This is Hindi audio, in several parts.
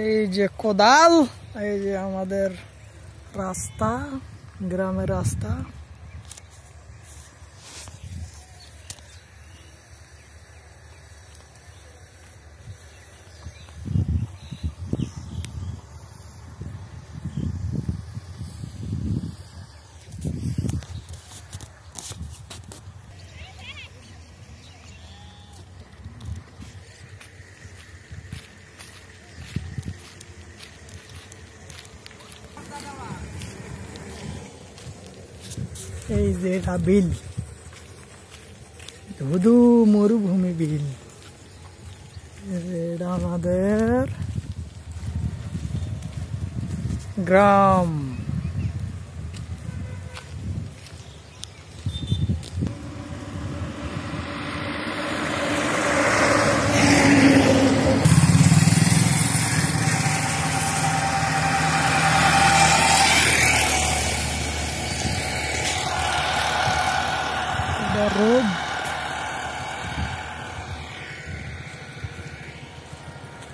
এই যে কোদাল এই যে আমাদের রাস্তা গ্রামের রাস্তা There is there a bill. Hudu Murubhumi bill. There is another gram. এটা রোড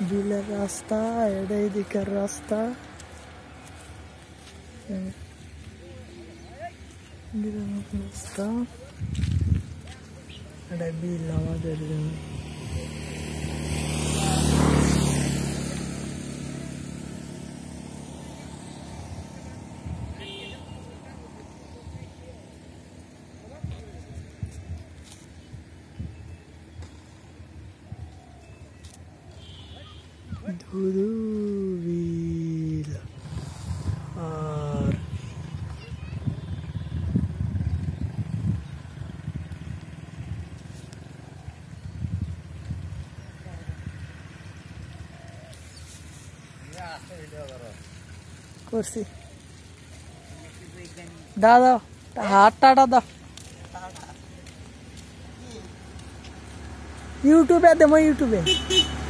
বিলের রাস্তা এটা এদিকের রাস্তা গ্রামের রাস্তা এটা বিল আমাদের জন্য wheel और कुर्सी। दादा हाथ टाटा दा। यूट्यूब है दे मैं यूट्यूब है।